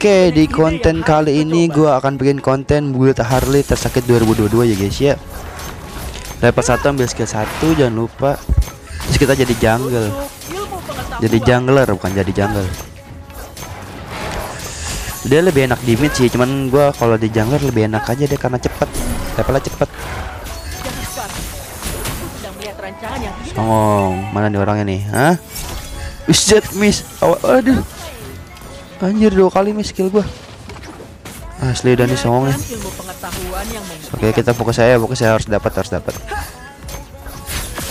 Oke di konten kali ini gua akan bikin konten build Harley tersakit 2022 ya guys ya. Level 1 ambil skill 1 jangan lupa. Terus kita jadi jungle. Jadi jungler bukan jadi jungle. Dia lebih enak di mid sih Cuman gua kalau di jungler lebih enak aja deh karena cepet. Levelnya cepet. Songong Mana nih orangnya nih? Hah? Miss. Aw Aduh Anjir dua kali miss skill gua. Asli dan nih. Songongnya Oke kita fokus saya fokus saya harus dapat harus dapat.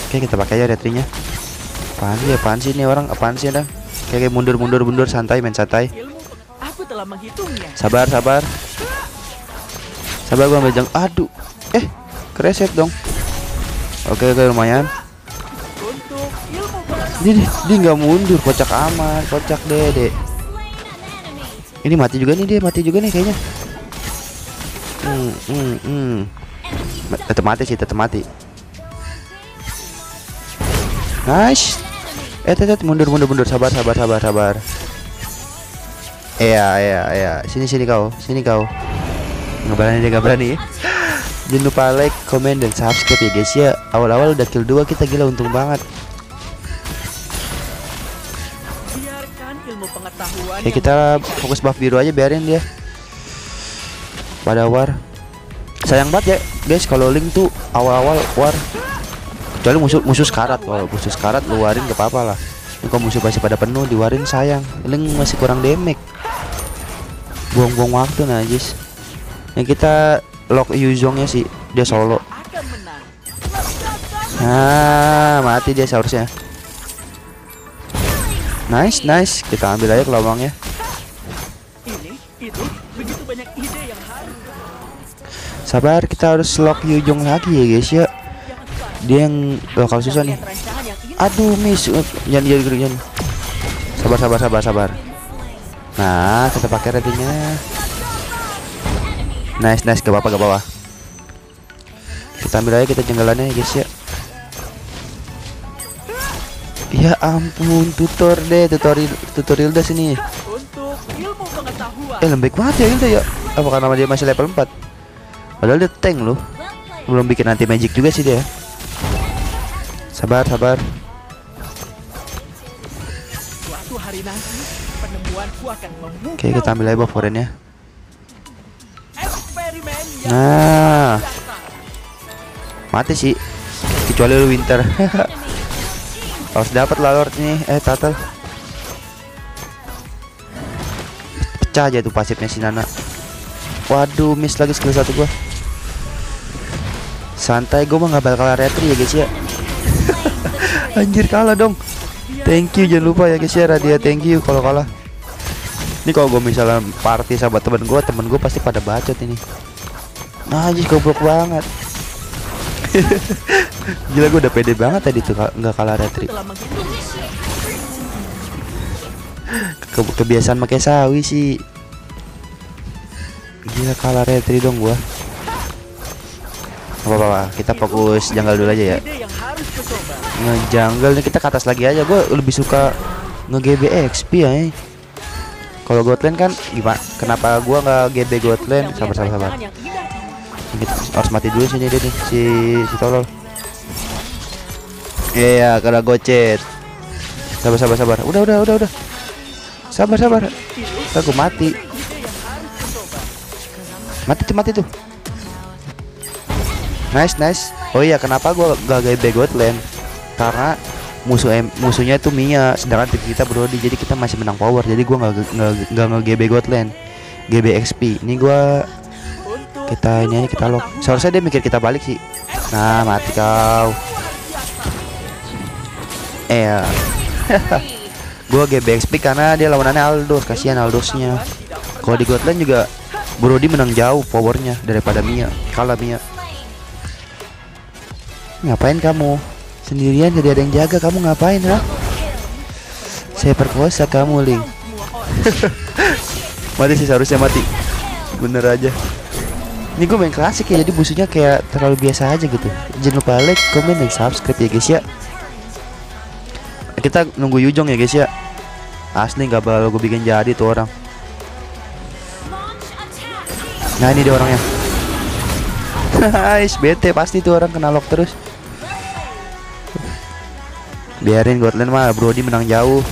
Oke kita pakai aja retrinya. Apaan sih apaan sih ini orang? Apaan sih Oke, Oke mundur mundur mundur santai main santai. Sabar sabar. Sabar gua ambil jang Aduh. Eh kereset dong. Oke oke lumayan. Dia dia nggak mundur kocak aman kocak dede Ini mati juga nih dia mati juga nih kayaknya. Hmm hmm hmm. Tetep mati sih tetep mati. Nice. Eh tetep mundur mundur mundur. Sabar sabar sabar sabar. Iya iya iya. Sini sini kau sini kau. Nggak berani dia nggak berani. Jangan lupa like comment dan subscribe ya guys ya. Awal-awal udah kill 2 kita gila untung banget ya kita fokus buff biru aja biarin dia. Pada war. Sayang banget ya guys kalau link tuh awal-awal war. Kecuali musuh musuh sekarat. Kalau musuh sekarat lu warin gak apa-apa lah. Ini kalau musuh masih pada penuh diwarin sayang. Link masih kurang damage. Buang-buang waktu najis. Yang kita lock Yuzongnya sih dia solo. Nah mati dia seharusnya nice nice. Kita ambil aja kelobangnya sabar kita harus lock Yuzong lagi ya guys ya. Dia yang lokal susah nih. Aduh miss. Uh, jangan jangan jangan sabar sabar sabar sabar. Nah kita pakai ratingnya nice nice. Gak apa-apa gak apa-apa. Kita ambil aja kita jenggalannya ya guys ya ya ampun tutor deh tutorial tutorial dah sini. Eh lembek banget ya Hilda ya. Apa karena dia masih level 4 padahal dia tank loh. Belum bikin anti magic juga sih dia. Sabar sabar. Oke kita ambil aja buff forennya Nah, mati sih. Kecuali lu winter. Harus dapat lah lord nih. Eh, tatal. Pecah aja tuh pasifnya si Nana. Waduh, miss lagi skill satu gua. Santai, gua mah nggak bakal retri ya guys ya. Anjir kalah dong. Thank you jangan lupa ya guys ya Radia thank you kalau kalah. Ini kalau gue misalnya party sama temen gue, temen gue pasti pada bacot ini. Najis goblok banget Gila gue udah pede banget tadi tuh nggak kalah retri Ke Kebiasaan pakai sawi sih. Gila kalah retri dong gua. Apa apa kita fokus jungle dulu aja ya. Ngejungle nih kita ke atas lagi aja. Gue lebih suka nge-GB XP ya eh. Kalau Godland kan gimana? Kenapa gua nggak GB Godland? Sabar sabar sabar Kita harus mati dulu sini dia nih si si tolol. Iya, kena gocet. Sabar sabar sabar. Udah udah udah udah. Sabar sabar. Aku mati. Mati tuh mati tuh. Nice nice. Oh iya, kenapa gua gak GB Godland? Karena musuh musuhnya itu Mia, sedangkan tim kita Brody, jadi kita masih menang power. Jadi gua nggak nggak nggak GB Godland. GB XP. Ini gua kita ini aja kita lock seharusnya dia mikir kita balik sih. Nah mati kau. Eh ya. gua GBXP karena dia lawanannya Aldos kasihan Aldosnya. Kalau di Godland juga Brody menang jauh powernya daripada Mia. Kalah Mia. Ngapain kamu? Sendirian jadi ada yang jaga kamu ngapain ha saya perkosa kamu Ling. Mati sih seharusnya mati. Bener aja ini gue main klasik ya jadi musuhnya kayak terlalu biasa aja gitu. Jangan lupa like comment dan subscribe ya guys ya. Kita nunggu Yujong ya guys ya. Asli nggak bakal gue bikin jadi tuh orang. Nah ini dia orangnya. Nice bete pasti tuh orang kena lock terus. Biarin Gotland mah Brody menang jauh.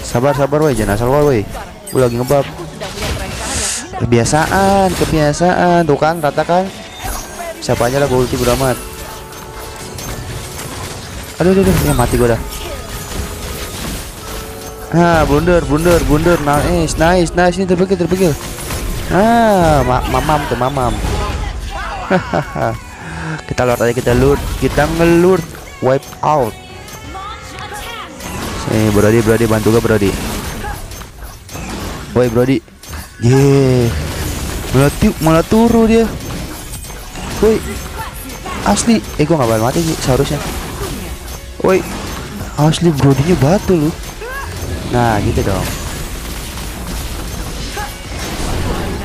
Sabar sabar woi jangan asal woi Gue lagi ngebab Kebiasaan kebiasaan Tuh kan rata kan Siapa aja lah gue ulti beramat Aduh aduh aduh ya mati gue dah Ah, blunder, blunder, blunder. Nice, nice, nice. Ini terpikir, terpikir. Ah, ma mamam tuh mamam. kita lord aja, kita lord, kita ngelur, wipe out. Sini, Brody, Brody, bantu gue, Brody. Woi, Brody. Ye. Malah, malah turu dia. Woi. Asli, eh gua nggak bakal mati sih seharusnya. Woi. Asli Brodinya batu lu. Nah gitu dong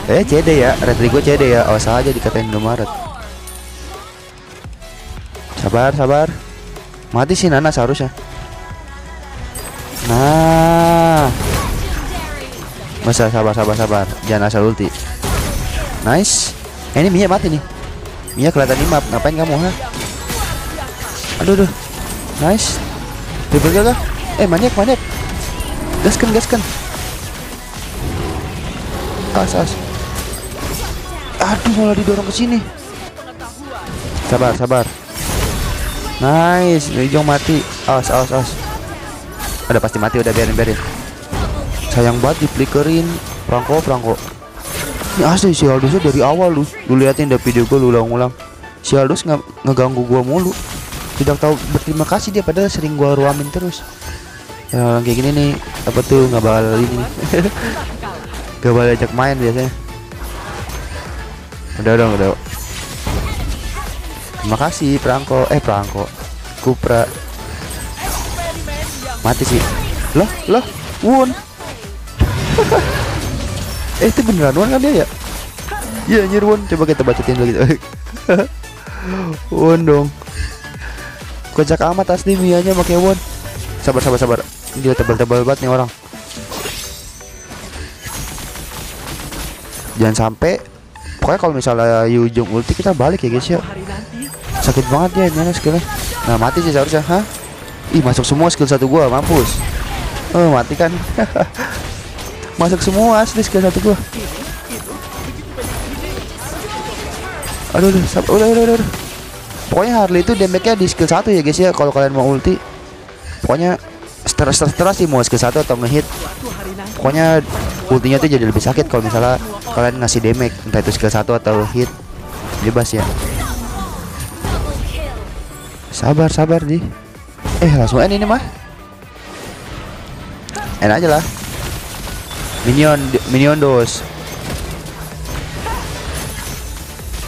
Eh CD ya Retri gue CD ya Awas aja dikatain Indomaret Sabar sabar Mati sih Nana seharusnya Nah Masa sabar sabar sabar Jangan asal ulti. Nice. Eh, Ini Mia mati nih. Mia kelihatan di map. Ngapain kamu ha? Aduh aduh. Nice. Triple kill kah? Eh maniak maniak. Gaskan gaskan. As as. Aduh malah didorong ke sini. Sabar sabar. Nice. Jong mati. As as as. Ada pasti mati udah biarin biarin sayang banget dipelikerin perangko perangko ini asli si Aldosnya dari awal lu lu liatin deh video gue lu ulang-ulang. Si Aldos nggak ngeganggu gua mulu. Tidak tahu berterima kasih dia padahal sering gua ruamin terus. Ya kayak gini nih apa tuh nggak bakal ini. Gak bakal ajak main biasanya. Udah dong udah. Terima kasih perangko eh perangko kupra. Mati sih. Loh loh. Won eh itu beneran won kan dia ya? Iya anjir won coba kita bacotin gitu. Won dong. Kocak amat asli mianya pakai won sabar sabar sabar. Dia tebal-tebal banget nih orang. Jangan sampai. Pokoknya kalau misalnya ujung ulti kita balik ya guys ya. Sakit banget ya ini skillnya. Nah mati sih seharusnya hah? Ih masuk semua skill satu gua mampus. Oh mati kan masuk semua asli skill satu gua. Aduh aduh udah udah udah pokoknya Harley itu damage-nya di skill satu ya guys ya kalau kalian mau ulti. Pokoknya stres stres sih mau skill satu atau ngehit. Pokoknya ultinya tuh jadi lebih sakit kalau misalnya kalian ngasih damage entah itu skill satu atau hit. Bebas ya. Sabar sabar di eh langsung end ini mah. End aja lah minion minion dos.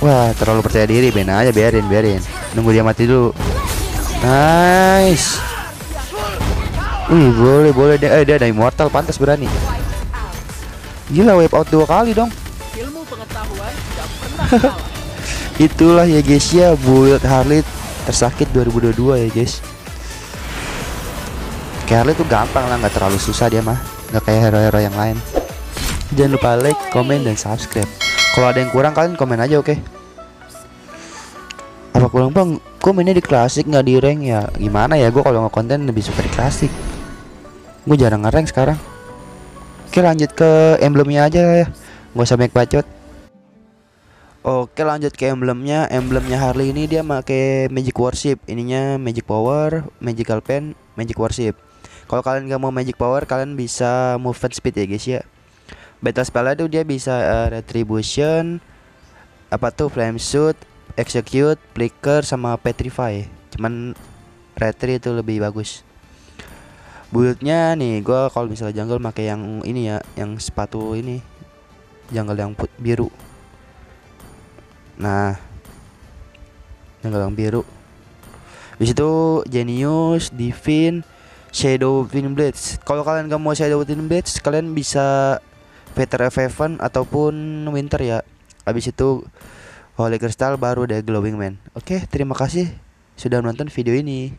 Wah terlalu percaya diri ben. Aja biarin biarin. Nunggu dia mati dulu. Nice. Wih boleh boleh. Deh eh, dia ada immortal. Pantas berani. Gila wipe out dua kali dong. Ilmu pengetahuan Itulah ya guys ya. Build Harley tersakit 2022 ya guys. Kayak Harley tuh gampang lah nggak terlalu susah dia mah nggak kayak hero-hero yang lain. Jangan lupa like, komen, dan subscribe. Kalau ada yang kurang kalian komen aja oke? Okay? Apa kurang bang? Gue mainnya di klasik nggak di rank ya. Gimana ya gue kalau nge-konten lebih suka di klasik. Gue jarang ngerank sekarang. Oke lanjut ke emblemnya aja ya. Nggak usah banyak bacot. Oke lanjut ke emblemnya. Emblemnya Harley ini dia pakai Magic Worship Ininya Magic Power Magical Pen Magic Worship Kalau kalian nggak mau Magic Power Kalian bisa Movement Speed ya guys ya. Beta spell itu dia bisa uh, Retribution Apa tuh Flame Shoot Execute Flicker sama Petrify. Cuman Retri itu lebih bagus. Buildnya nih gue kalau misalnya jungle pakai yang ini ya yang sepatu ini jungle yang put biru. Nah jungle yang biru. Di situ genius divine shadow twin blades. Kalau kalian gak mau shadow twin blades kalian bisa Peter F7 ataupun winter ya. Habis itu holy crystal baru ada glowing man. Oke terima kasih sudah menonton video ini